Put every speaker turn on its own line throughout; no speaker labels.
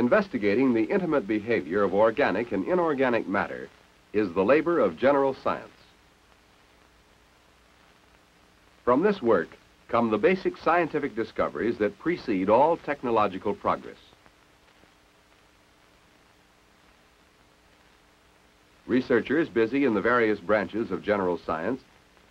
Investigating the intimate behavior of organic and inorganic matter is the labor of general science. From this work come the basic scientific discoveries that precede all technological progress. Researchers busy in the various branches of general science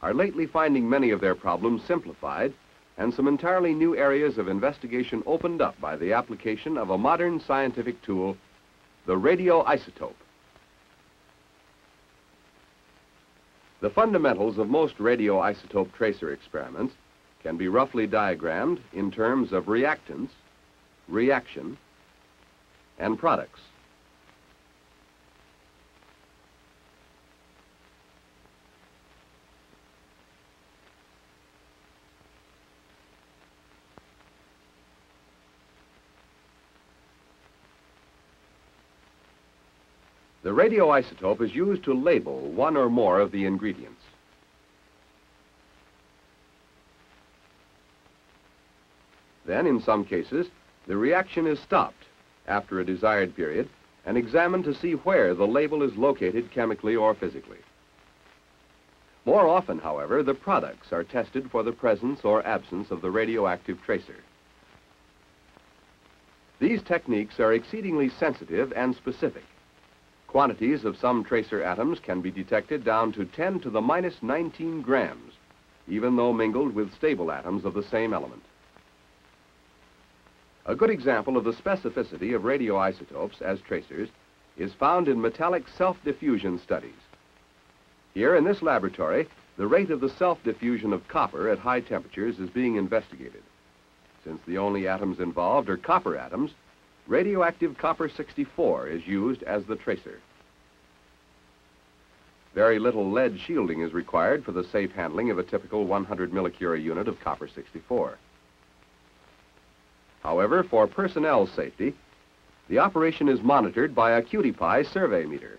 are lately finding many of their problems simplified and some entirely new areas of investigation opened up by the application of a modern scientific tool, the radioisotope. The fundamentals of most radioisotope tracer experiments can be roughly diagrammed in terms of reactants, reaction, and products. The radioisotope is used to label one or more of the ingredients. Then, in some cases, the reaction is stopped after a desired period and examined to see where the label is located chemically or physically. More often, however, the products are tested for the presence or absence of the radioactive tracer. These techniques are exceedingly sensitive and specific. Quantities of some tracer atoms can be detected down to 10 to the minus 19 grams, even though mingled with stable atoms of the same element. A good example of the specificity of radioisotopes as tracers is found in metallic self-diffusion studies. Here in this laboratory, the rate of the self-diffusion of copper at high temperatures is being investigated. Since the only atoms involved are copper atoms, radioactive copper-64 is used as the tracer. Very little lead shielding is required for the safe handling of a typical 100 millicurie unit of copper-64. However, for personnel safety, the operation is monitored by a QT-PI survey meter.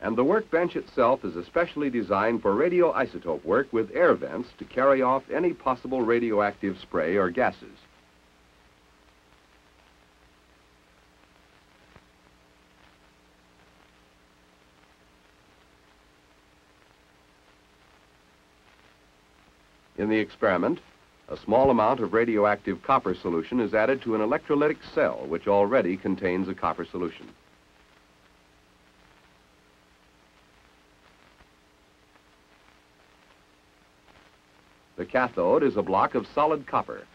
And the workbench itself is especially designed for radioisotope work with air vents to carry off any possible radioactive spray or gases. In the experiment, a small amount of radioactive copper solution is added to an electrolytic cell which already contains a copper solution. The cathode is a block of solid copper.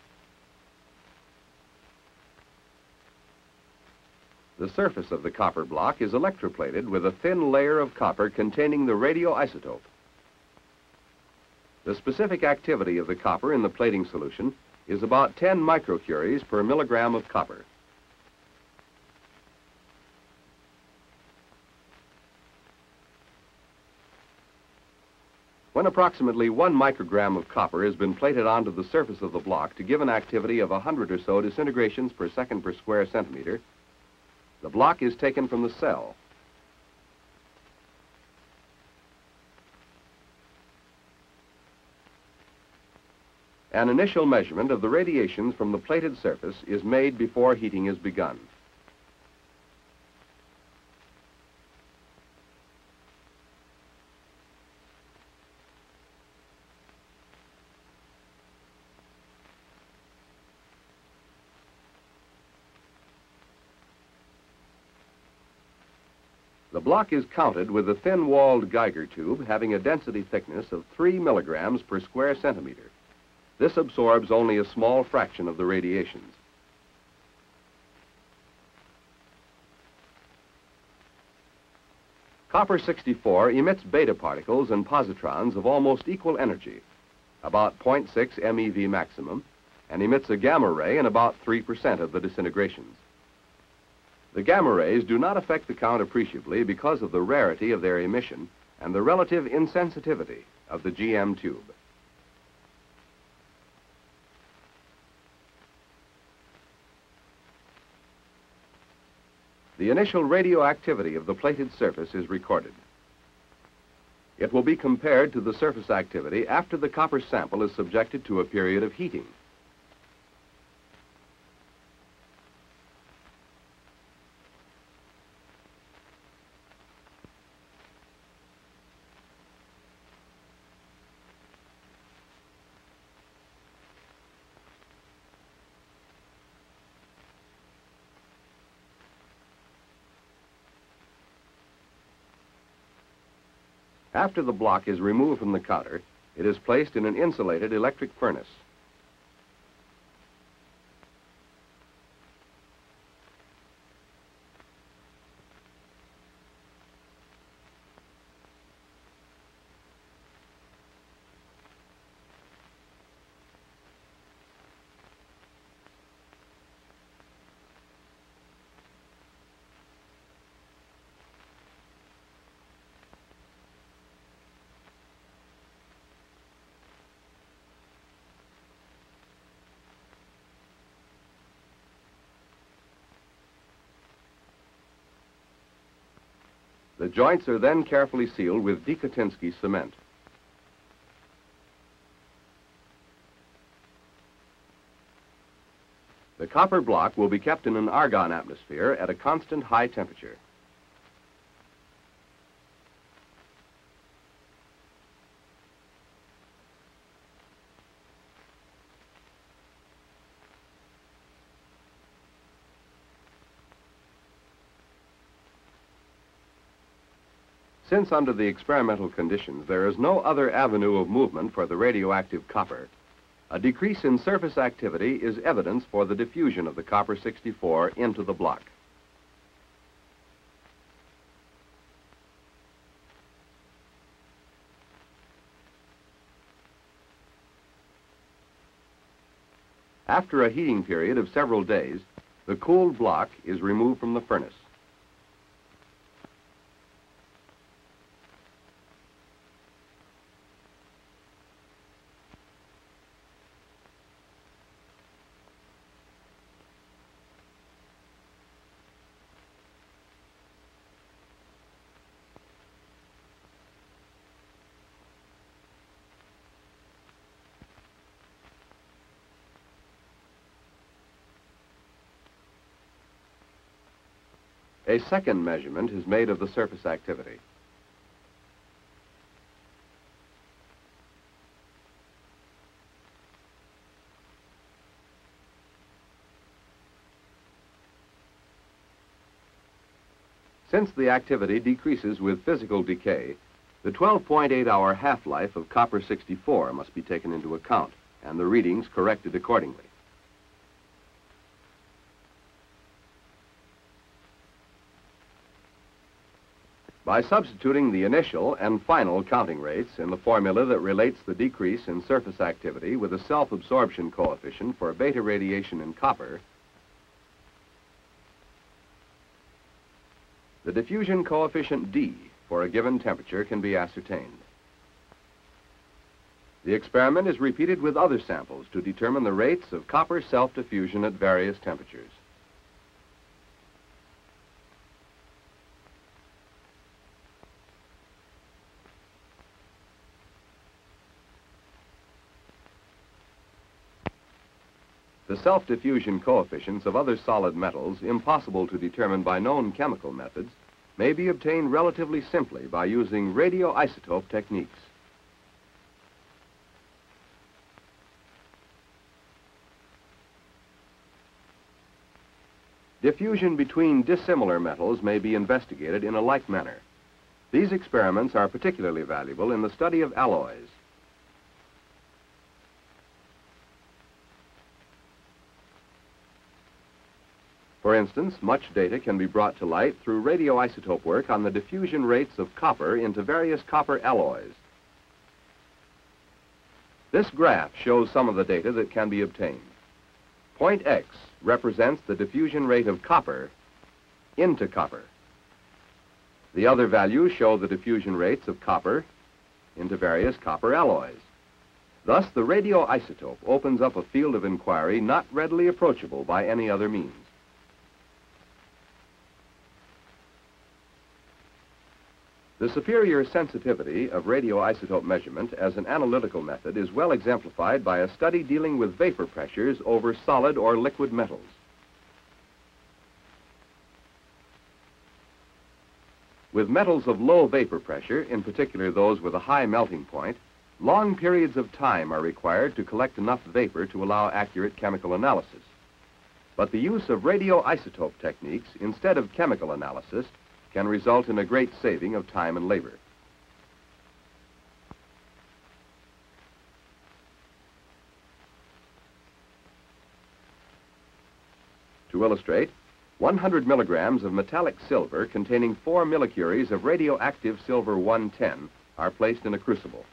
The surface of the copper block is electroplated with a thin layer of copper containing the radioisotope. The specific activity of the copper in the plating solution is about 10 microcuries per milligram of copper. When approximately one microgram of copper has been plated onto the surface of the block to give an activity of 100 or so disintegrations per second per square centimeter, the block is taken from the cell An initial measurement of the radiations from the plated surface is made before heating is begun. The block is counted with a thin-walled Geiger tube having a density thickness of 3 milligrams per square centimeter. This absorbs only a small fraction of the radiations. Copper-64 emits beta particles and positrons of almost equal energy, about 0.6 MeV maximum, and emits a gamma ray in about 3% of the disintegrations. The gamma rays do not affect the count appreciably because of the rarity of their emission and the relative insensitivity of the GM tube. The initial radioactivity of the plated surface is recorded. It will be compared to the surface activity after the copper sample is subjected to a period of heating. After the block is removed from the counter, it is placed in an insulated electric furnace. The joints are then carefully sealed with De Khotinsky cement. The copper block will be kept in an argon atmosphere at a constant high temperature. Since under the experimental conditions there is no other avenue of movement for the radioactive copper, a decrease in surface activity is evidence for the diffusion of the copper-64 into the block. After a heating period of several days, the cooled block is removed from the furnace. A second measurement is made of the surface activity. Since the activity decreases with physical decay, the 12.8-hour half-life of copper-64 must be taken into account, and the readings corrected accordingly. By substituting the initial and final counting rates in the formula that relates the decrease in surface activity with a self-absorption coefficient for beta radiation in copper, the diffusion coefficient D for a given temperature can be ascertained. The experiment is repeated with other samples to determine the rates of copper self-diffusion at various temperatures. The self-diffusion coefficients of other solid metals, impossible to determine by known chemical methods, may be obtained relatively simply by using radioisotope techniques. Diffusion between dissimilar metals may be investigated in a like manner. These experiments are particularly valuable in the study of alloys. For instance, much data can be brought to light through radioisotope work on the diffusion rates of copper into various copper alloys. This graph shows some of the data that can be obtained. Point X represents the diffusion rate of copper into copper. The other values show the diffusion rates of copper into various copper alloys. Thus, the radioisotope opens up a field of inquiry not readily approachable by any other means. The superior sensitivity of radioisotope measurement as an analytical method is well exemplified by a study dealing with vapor pressures over solid or liquid metals. With metals of low vapor pressure, in particular those with a high melting point, long periods of time are required to collect enough vapor to allow accurate chemical analysis. But the use of radioisotope techniques instead of chemical analysis can result in a great saving of time and labor. To illustrate, 100 milligrams of metallic silver containing 4 millicuries of radioactive silver-110 are placed in a crucible.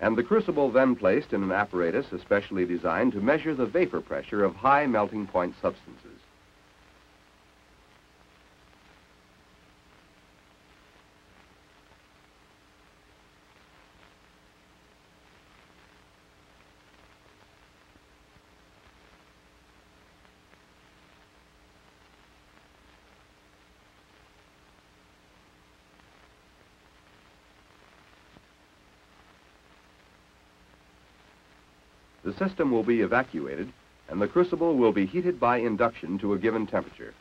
And the crucible then placed in an apparatus especially designed to measure the vapor pressure of high melting point substances. System will be evacuated and the crucible will be heated by induction to a given temperature.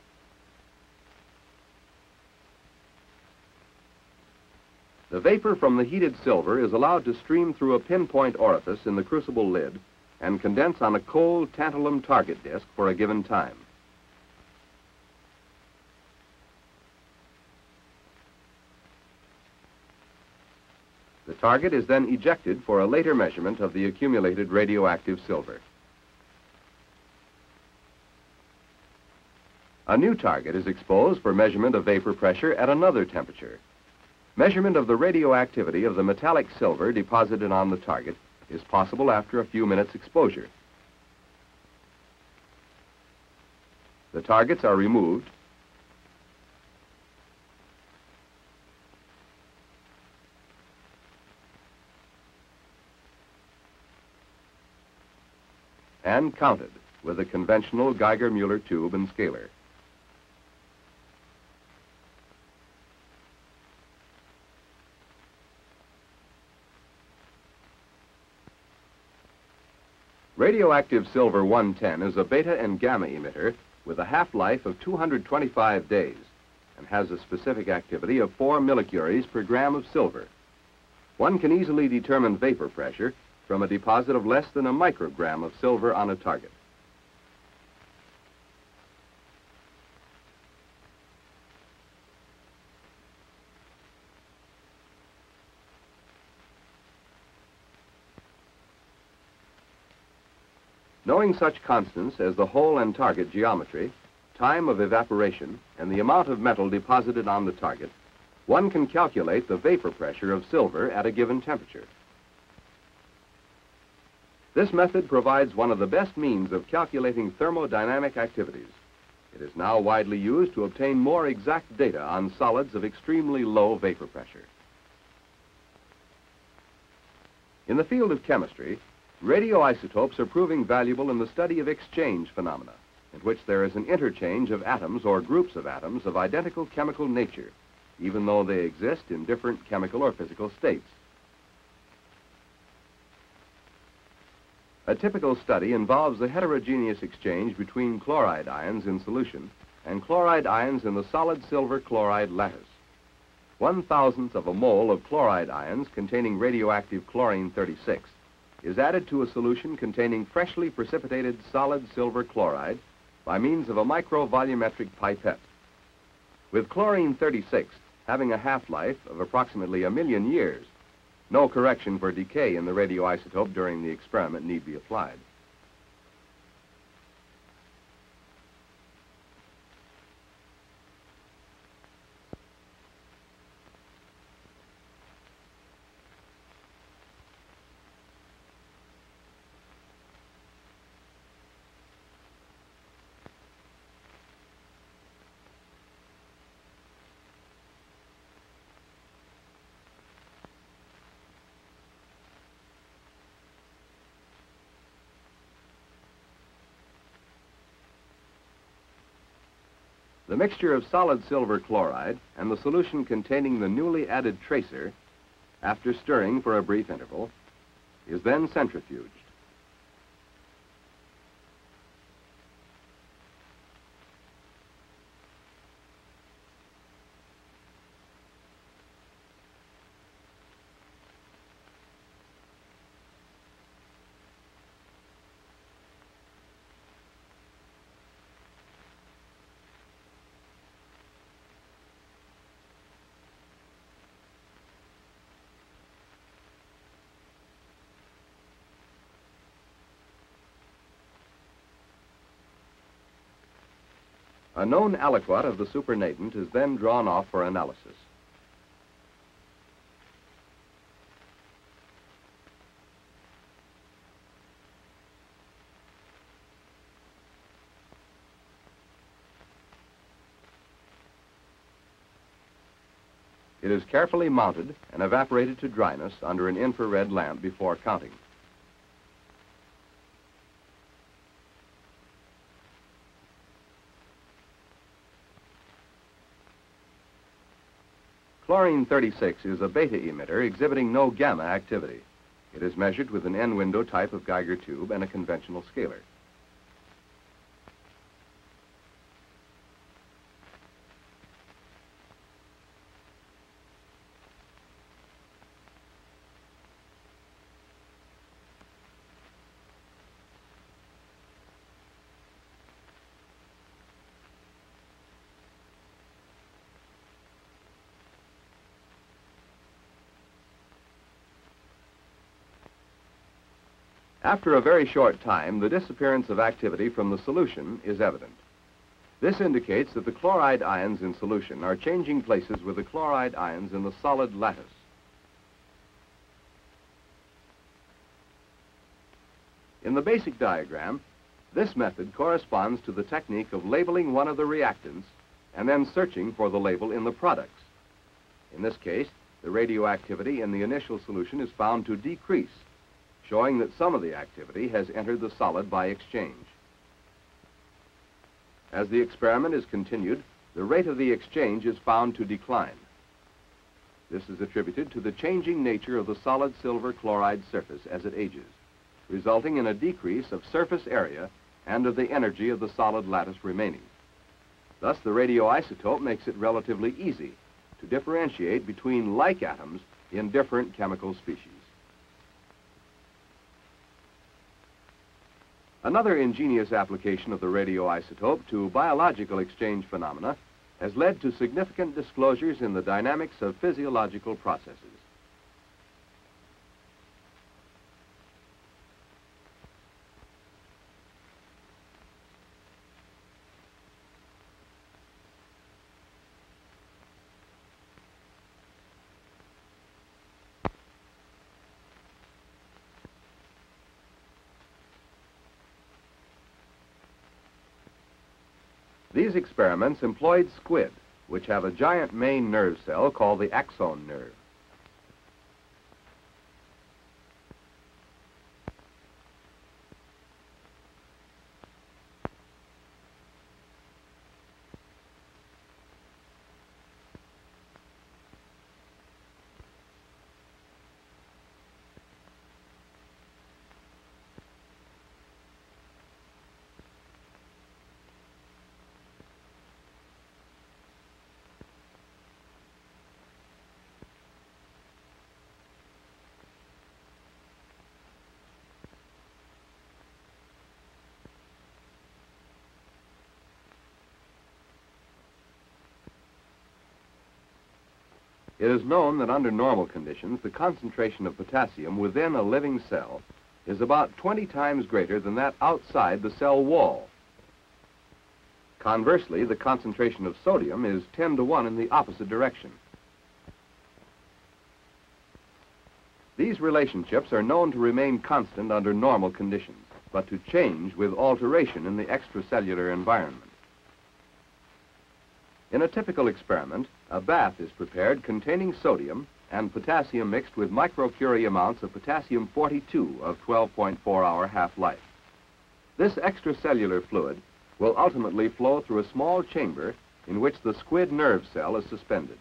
The vapor from the heated silver is allowed to stream through a pinpoint orifice in the crucible lid and condense on a cold tantalum target disc for a given time. Target is then ejected for a later measurement of the accumulated radioactive silver. A new target is exposed for measurement of vapor pressure at another temperature. Measurement of the radioactivity of the metallic silver deposited on the target is possible after a few minutes exposure. The targets are removed and counted with a conventional Geiger-Muller tube and scaler. Radioactive silver 110 is a beta and gamma emitter with a half-life of 225 days and has a specific activity of 4 millicuries per gram of silver. One can easily determine vapor pressure from a deposit of less than a microgram of silver on a target. Knowing such constants as the hole and target geometry, time of evaporation, and the amount of metal deposited on the target, one can calculate the vapor pressure of silver at a given temperature. This method provides one of the best means of calculating thermodynamic activities. It is now widely used to obtain more exact data on solids of extremely low vapor pressure. In the field of chemistry, radioisotopes are proving valuable in the study of exchange phenomena, in which there is an interchange of atoms or groups of atoms of identical chemical nature, even though they exist in different chemical or physical states. A typical study involves the heterogeneous exchange between chloride ions in solution and chloride ions in the solid silver chloride lattice. One thousandth of a mole of chloride ions containing radioactive chlorine-36 is added to a solution containing freshly precipitated solid silver chloride by means of a microvolumetric pipette. With chlorine-36 having a half-life of approximately a million years, no correction for decay in the radioisotope during the experiment need be applied. The mixture of solid silver chloride and the solution containing the newly added tracer, after stirring for a brief interval, is then centrifuged. A known aliquot of the supernatant is then drawn off for analysis. It is carefully mounted and evaporated to dryness under an infrared lamp before counting. Chlorine 36 is a beta emitter exhibiting no gamma activity. It is measured with an end-window type of Geiger tube and a conventional scaler. After a very short time, the disappearance of activity from the solution is evident. This indicates that the chloride ions in solution are changing places with the chloride ions in the solid lattice. In the basic diagram, this method corresponds to the technique of labeling one of the reactants and then searching for the label in the products. In this case, the radioactivity in the initial solution is found to decrease showing that some of the activity has entered the solid by exchange. As the experiment is continued, the rate of the exchange is found to decline. This is attributed to the changing nature of the solid silver chloride surface as it ages, resulting in a decrease of surface area and of the energy of the solid lattice remaining. Thus, the radioisotope makes it relatively easy to differentiate between like atoms in different chemical species. Another ingenious application of the radioisotope to biological exchange phenomena has led to significant disclosures in the dynamics of physiological processes. These experiments employed squid, which have a giant main nerve cell called the axon nerve. It is known that under normal conditions, the concentration of potassium within a living cell is about 20 times greater than that outside the cell wall. Conversely, the concentration of sodium is 10 to 1 in the opposite direction. These relationships are known to remain constant under normal conditions, but to change with alteration in the extracellular environment. In a typical experiment, a bath is prepared containing sodium and potassium mixed with microcurie amounts of potassium-42 of 12.4-hour half-life. This extracellular fluid will ultimately flow through a small chamber in which the squid nerve cell is suspended.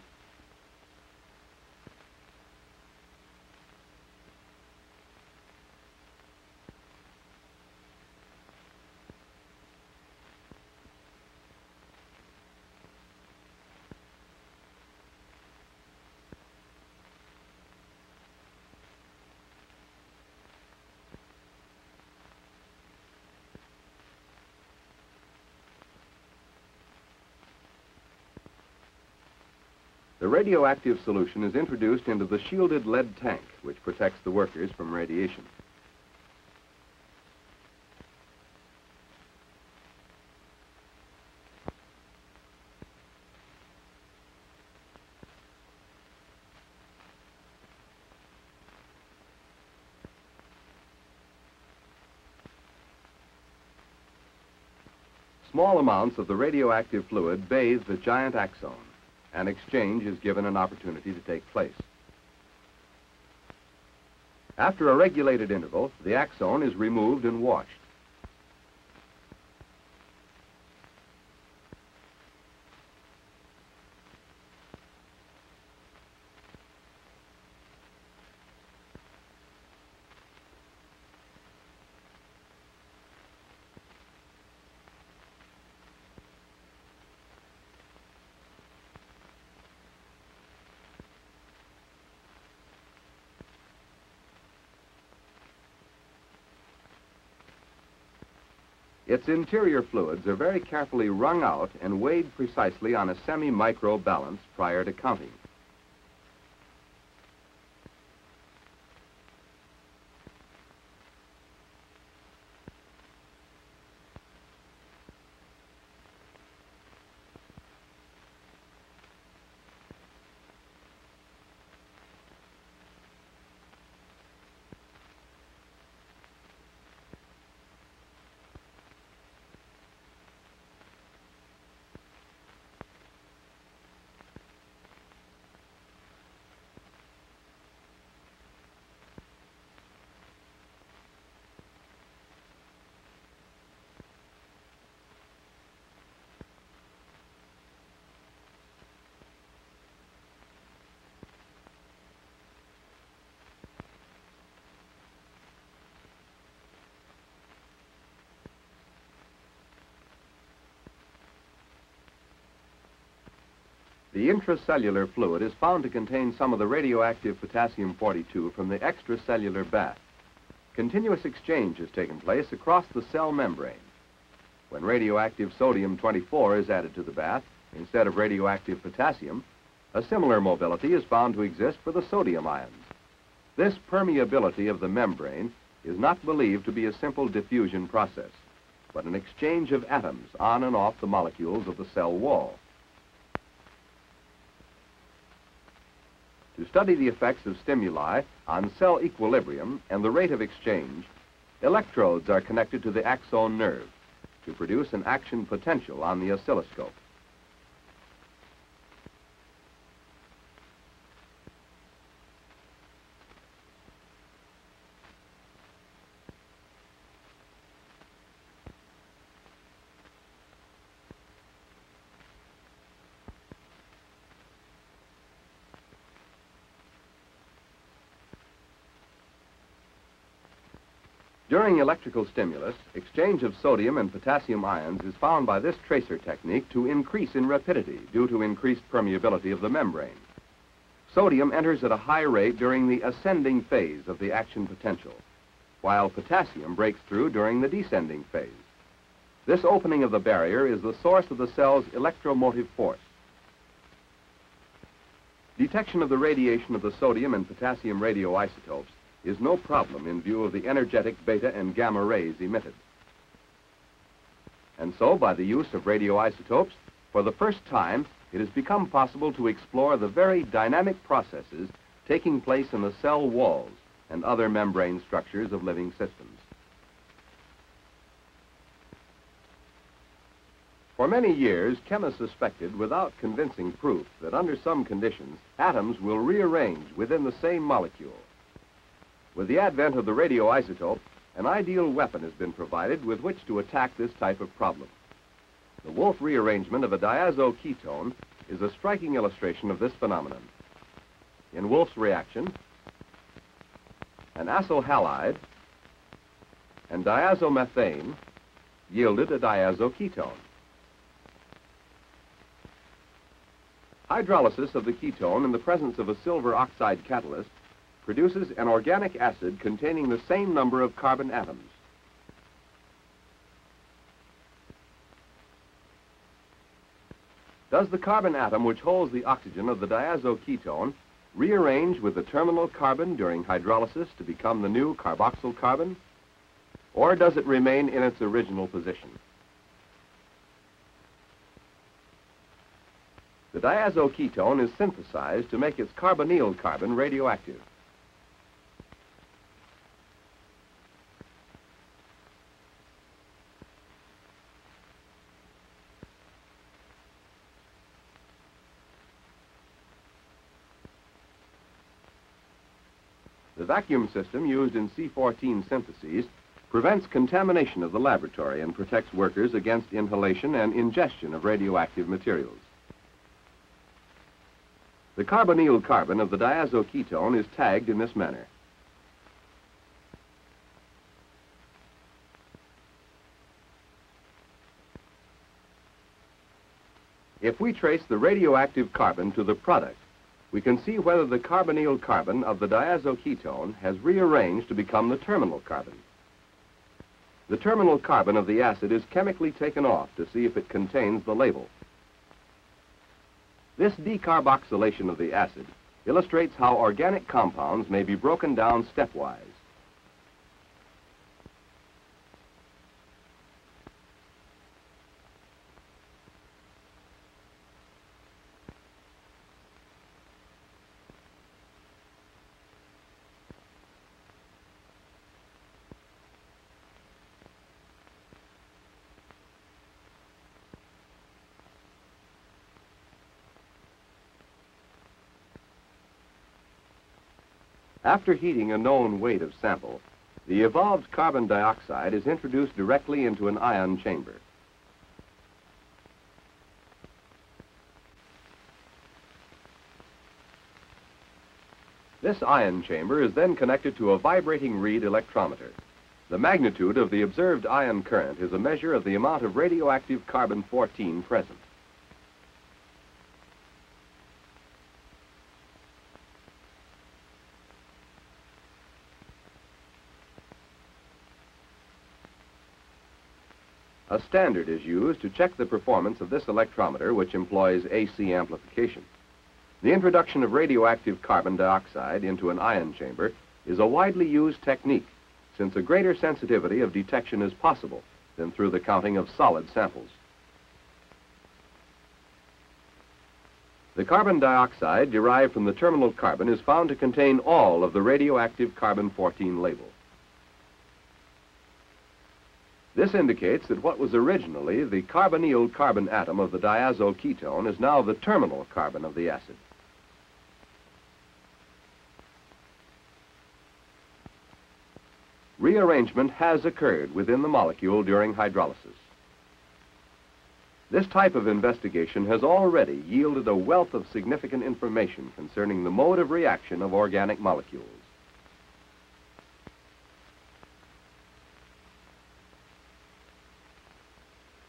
The radioactive solution is introduced into the shielded lead tank, which protects the workers from radiation. Small amounts of the radioactive fluid bathe the giant axon and exchange is given an opportunity to take place. After a regulated interval, the axone is removed and washed. Its interior fluids are very carefully wrung out and weighed precisely on a semi-micro balance prior to counting. The intracellular fluid is found to contain some of the radioactive potassium-42 from the extracellular bath. Continuous exchange has taken place across the cell membrane. When radioactive sodium-24 is added to the bath, instead of radioactive potassium, a similar mobility is found to exist for the sodium ions. This permeability of the membrane is not believed to be a simple diffusion process, but an exchange of atoms on and off the molecules of the cell wall. To study the effects of stimuli on cell equilibrium and the rate of exchange, electrodes are connected to the axon nerve to produce an action potential on the oscilloscope. During electrical stimulus, exchange of sodium and potassium ions is found by this tracer technique to increase in rapidity due to increased permeability of the membrane. Sodium enters at a high rate during the ascending phase of the action potential, while potassium breaks through during the descending phase. This opening of the barrier is the source of the cell's electromotive force. Detection of the radiation of the sodium and potassium radioisotopes is no problem in view of the energetic beta and gamma rays emitted. And so, by the use of radioisotopes, for the first time, it has become possible to explore the very dynamic processes taking place in the cell walls and other membrane structures of living systems. For many years, chemists suspected, without convincing proof, that under some conditions, atoms will rearrange within the same molecule. With the advent of the radioisotope, an ideal weapon has been provided with which to attack this type of problem. The Wolff rearrangement of a diazo ketone is a striking illustration of this phenomenon. In Wolff's reaction, an acyl halide and diazomethane yielded a diazo ketone. Hydrolysis of the ketone in the presence of a silver oxide catalyst produces an organic acid containing the same number of carbon atoms. Does the carbon atom which holds the oxygen of the diazo ketone rearrange with the terminal carbon during hydrolysis to become the new carboxyl carbon? Or does it remain in its original position? The diazo ketone is synthesized to make its carbonyl carbon radioactive. The vacuum system used in C14 syntheses prevents contamination of the laboratory and protects workers against inhalation and ingestion of radioactive materials. The carbonyl carbon of the diazoketone is tagged in this manner. If we trace the radioactive carbon to the product, we can see whether the carbonyl carbon of the diazoketone has rearranged to become the terminal carbon. The terminal carbon of the acid is chemically taken off to see if it contains the label. This decarboxylation of the acid illustrates how organic compounds may be broken down stepwise. After heating a known weight of sample, the evolved carbon dioxide is introduced directly into an ion chamber. This ion chamber is then connected to a vibrating reed electrometer. The magnitude of the observed ion current is a measure of the amount of radioactive carbon-14 present. A standard is used to check the performance of this electrometer, which employs AC amplification. The introduction of radioactive carbon dioxide into an ion chamber is a widely used technique, since a greater sensitivity of detection is possible than through the counting of solid samples. The carbon dioxide derived from the terminal carbon is found to contain all of the radioactive carbon-14 label. This indicates that what was originally the carbonyl carbon atom of the diazo ketone is now the terminal carbon of the acid. Rearrangement has occurred within the molecule during hydrolysis. This type of investigation has already yielded a wealth of significant information concerning the mode of reaction of organic molecules.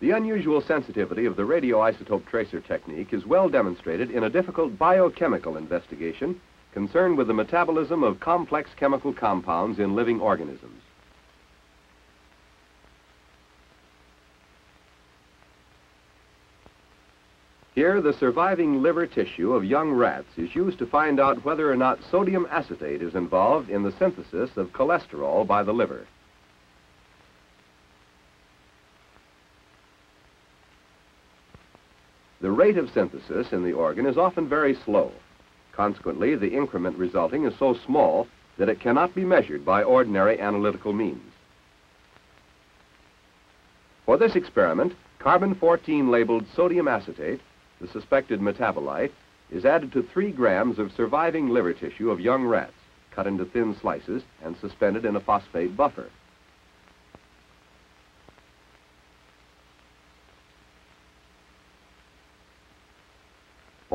The unusual sensitivity of the radioisotope tracer technique is well demonstrated in a difficult biochemical investigation concerned with the metabolism of complex chemical compounds in living organisms. Here, the surviving liver tissue of young rats is used to find out whether or not sodium acetate is involved in the synthesis of cholesterol by the liver. The rate of synthesis in the organ is often very slow. Consequently, the increment resulting is so small that it cannot be measured by ordinary analytical means. For this experiment, carbon-14 labeled sodium acetate, the suspected metabolite, is added to 3 grams of surviving liver tissue of young rats, cut into thin slices and suspended in a phosphate buffer.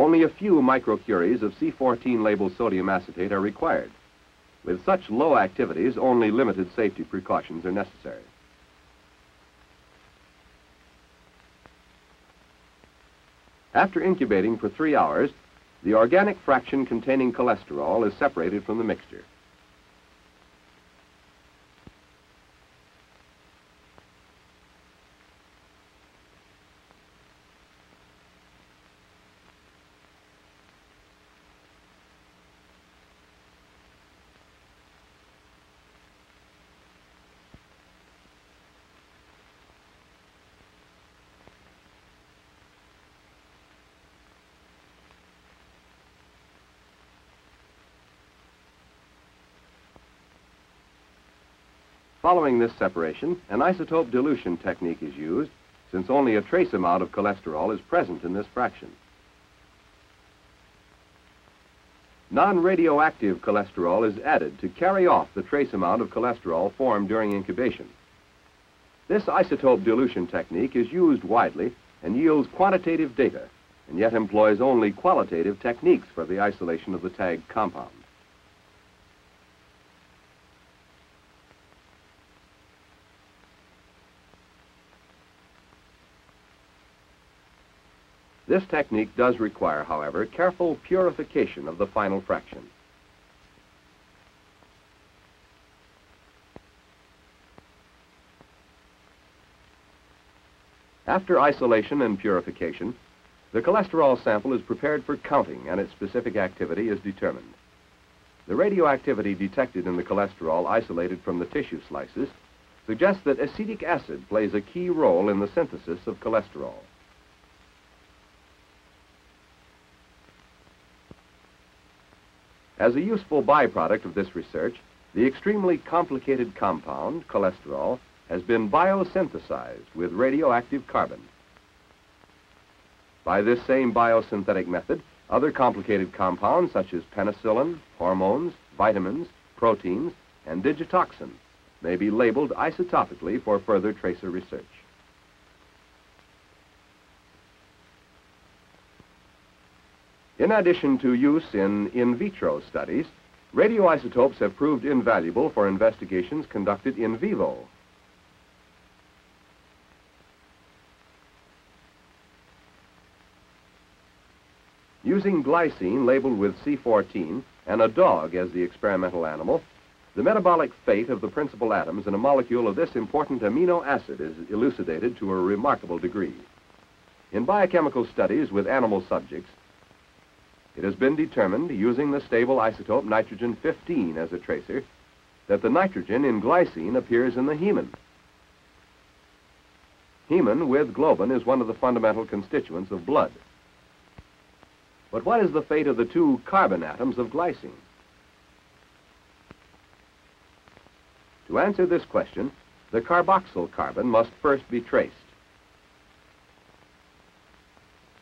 Only a few microcuries of C14 labeled sodium acetate are required. With such low activities, only limited safety precautions are necessary. After incubating for three hours, the organic fraction containing cholesterol is separated from the mixture. Following this separation, an isotope dilution technique is used since only a trace amount of cholesterol is present in this fraction. Non-radioactive cholesterol is added to carry off the trace amount of cholesterol formed during incubation. This isotope dilution technique is used widely and yields quantitative data, and yet employs only qualitative techniques for the isolation of the tagged compound. This technique does require, however, careful purification of the final fraction. After isolation and purification, the cholesterol sample is prepared for counting and its specific activity is determined. The radioactivity detected in the cholesterol isolated from the tissue slices suggests that acetic acid plays a key role in the synthesis of cholesterol. As a useful byproduct of this research, the extremely complicated compound, cholesterol, has been biosynthesized with radioactive carbon. By this same biosynthetic method, other complicated compounds such as penicillin, hormones, vitamins, proteins, and digitoxin may be labeled isotopically for further tracer research. In addition to use in in vitro studies, radioisotopes have proved invaluable for investigations conducted in vivo. Using glycine labeled with C14 and a dog as the experimental animal, the metabolic fate of the principal atoms in a molecule of this important amino acid is elucidated to a remarkable degree. In biochemical studies with animal subjects, it has been determined, using the stable isotope nitrogen-15 as a tracer, that the nitrogen in glycine appears in the hemin. Hemin with globin is one of the fundamental constituents of blood. But what is the fate of the two carbon atoms of glycine? To answer this question, the carboxyl carbon must first be traced.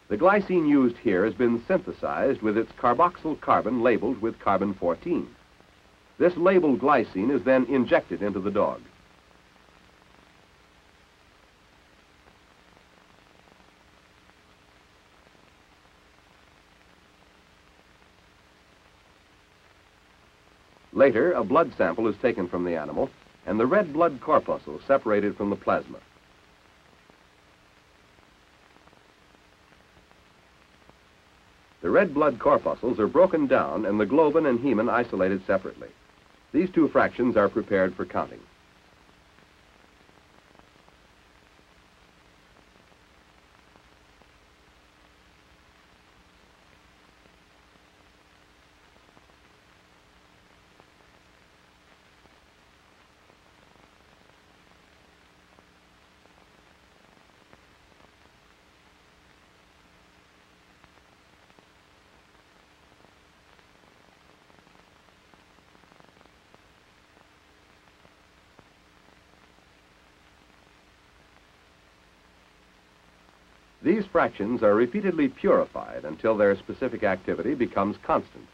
The glycine used here has been synthesized with its carboxyl carbon labeled with carbon 14. This labeled glycine is then injected into the dog. Later, a blood sample is taken from the animal, and the red blood corpuscles separated from the plasma. The red blood corpuscles are broken down and the globin and hemin isolated separately. These two fractions are prepared for counting. These fractions are repeatedly purified until their specific activity becomes constant.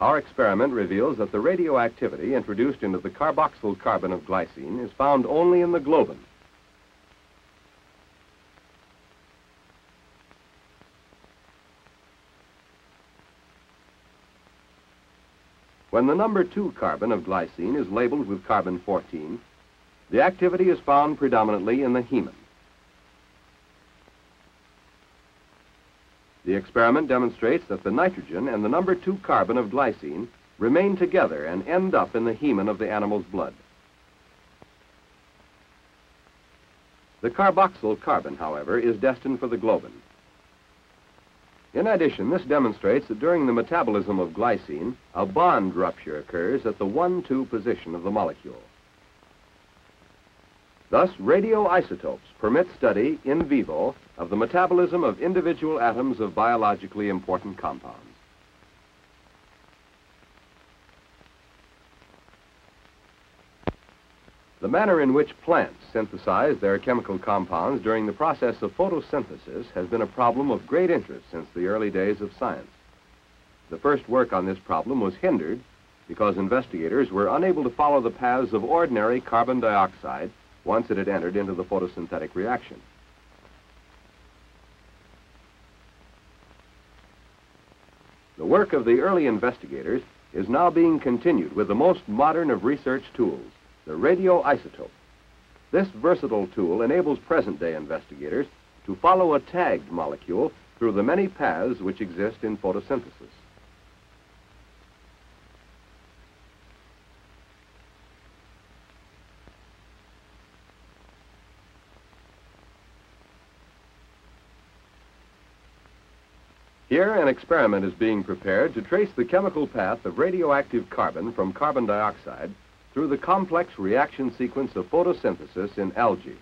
Our experiment reveals that the radioactivity introduced into the carboxyl carbon of glycine is found only in the globin. When the number 2 carbon of glycine is labeled with carbon 14, the activity is found predominantly in the hemin. Experiment demonstrates that the nitrogen and the number 2 carbon of glycine remain together and end up in the hemin of the animal's blood. The carboxyl carbon, however, is destined for the globin. In addition, this demonstrates that during the metabolism of glycine, a bond rupture occurs at the 1-2 position of the molecule. Thus, radioisotopes permit study in vivo of the metabolism of individual atoms of biologically important compounds. The manner in which plants synthesize their chemical compounds during the process of photosynthesis has been a problem of great interest since the early days of science. The first work on this problem was hindered because investigators were unable to follow the paths of ordinary carbon dioxide once it had entered into the photosynthetic reaction. The work of the early investigators is now being continued with the most modern of research tools, the radioisotope. This versatile tool enables present-day investigators to follow a tagged molecule through the many paths which exist in photosynthesis. Here, an experiment is being prepared to trace the chemical path of radioactive carbon from carbon dioxide through the complex reaction sequence of photosynthesis in algae.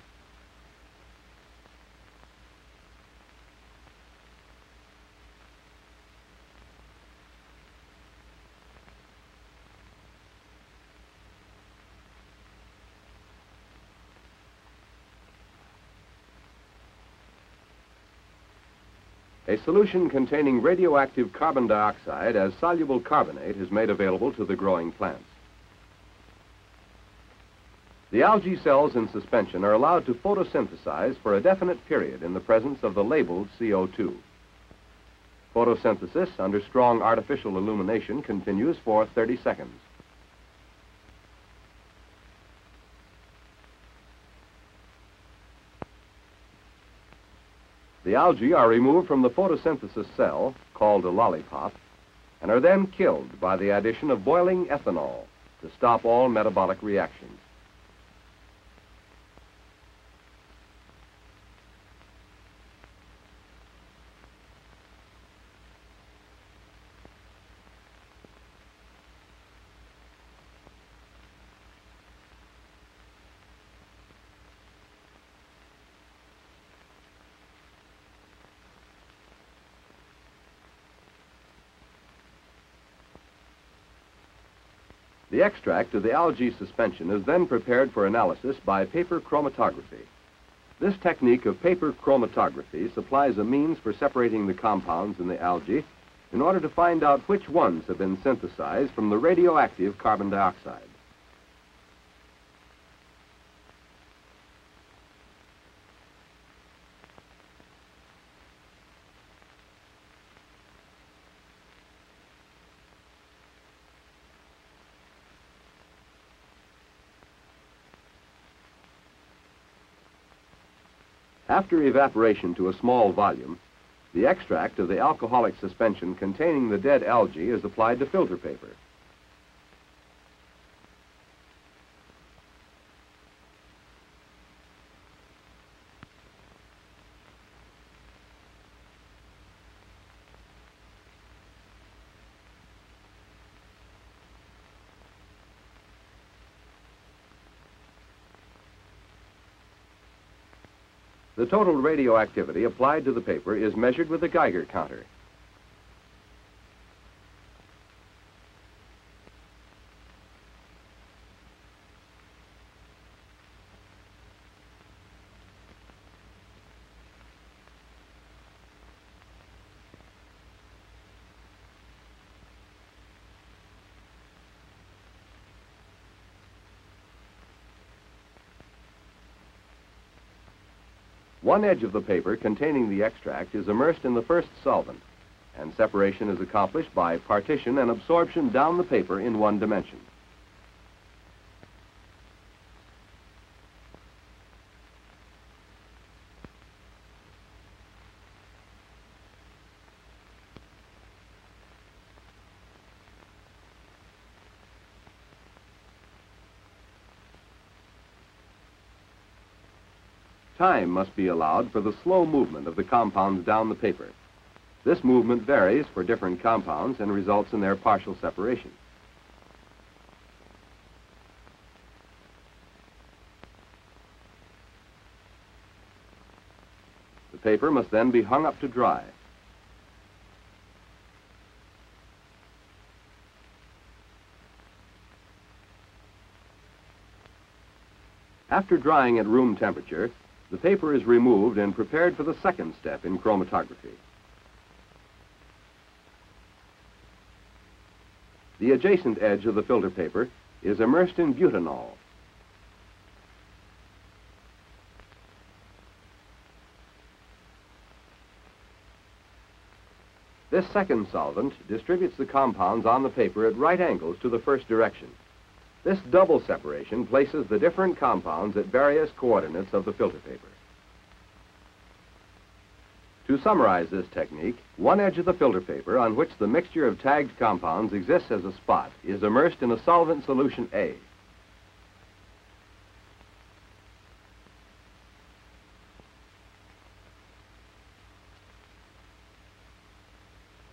Solution containing radioactive carbon dioxide as soluble carbonate is made available to the growing plants. The algae cells in suspension are allowed to photosynthesize for a definite period in the presence of the labeled CO2. Photosynthesis under strong artificial illumination continues for 30 seconds. The algae are removed from the photosynthesis cell, called a lollipop, and are then killed by the addition of boiling ethanol to stop all metabolic reactions. The extract of the algae suspension is then prepared for analysis by paper chromatography. This technique of paper chromatography supplies a means for separating the compounds in the algae in order to find out which ones have been synthesized from the radioactive carbon dioxide. After evaporation to a small volume, the extract of the alcoholic suspension containing the dead algae is applied to filter paper. The total radioactivity applied to the paper is measured with a Geiger counter. One edge of the paper containing the extract is immersed in the first solvent, and separation is accomplished by partition and absorption down the paper in one dimension. Time must be allowed for the slow movement of the compounds down the paper. This movement varies for different compounds and results in their partial separation. The paper must then be hung up to dry. After drying at room temperature, the paper is removed and prepared for the second step in chromatography. The adjacent edge of the filter paper is immersed in butanol. This second solvent distributes the compounds on the paper at right angles to the first direction. This double separation places the different compounds at various coordinates of the filter paper. To summarize this technique, one edge of the filter paper on which the mixture of tagged compounds exists as a spot is immersed in a solvent solution A.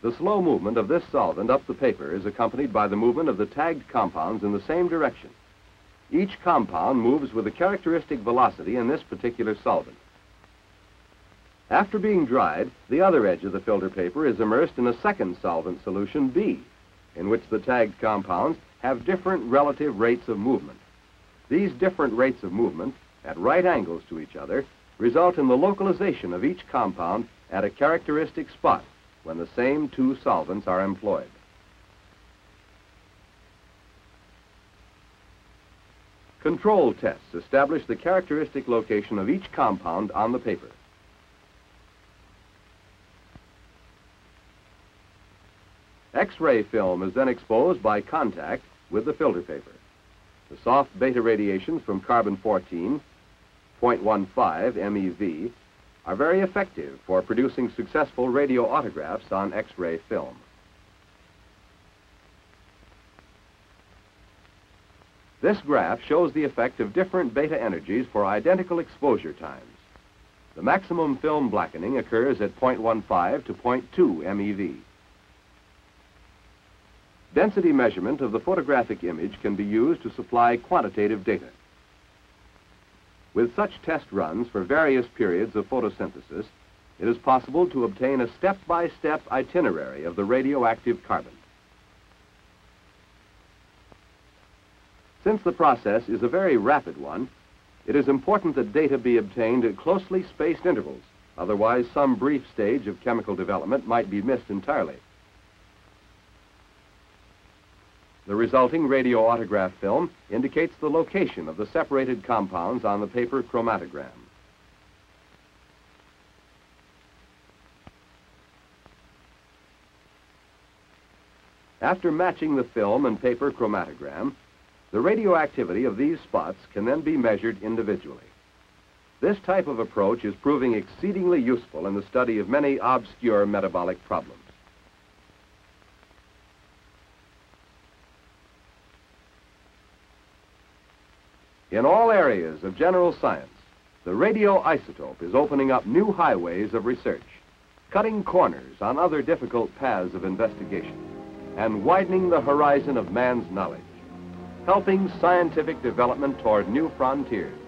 The slow movement of this solvent up the paper is accompanied by the movement of the tagged compounds in the same direction. Each compound moves with a characteristic velocity in this particular solvent. After being dried, the other edge of the filter paper is immersed in a second solvent solution B, in which the tagged compounds have different relative rates of movement. These different rates of movement, at right angles to each other, result in the localization of each compound at a characteristic spot when the same two solvents are employed. Control tests establish the characteristic location of each compound on the paper. X-ray film is then exposed by contact with the filter paper. The soft beta radiations from carbon-14, 0.15 MeV, are very effective for producing successful radio autographs on X-ray film. This graph shows the effect of different beta energies for identical exposure times. The maximum film blackening occurs at 0.15 to 0.2 MeV. Density measurement of the photographic image can be used to supply quantitative data. With such test runs for various periods of photosynthesis, it is possible to obtain a step-by-step -step itinerary of the radioactive carbon. Since the process is a very rapid one, it is important that data be obtained at closely spaced intervals. Otherwise, some brief stage of chemical development might be missed entirely. The resulting radioautograph film indicates the location of the separated compounds on the paper chromatogram. After matching the film and paper chromatogram, the radioactivity of these spots can then be measured individually. This type of approach is proving exceedingly useful in the study of many obscure metabolic problems. In all areas of general science, the radioisotope is opening up new highways of research, cutting corners on other difficult paths of investigation, and widening the horizon of man's knowledge, helping scientific development toward new frontiers.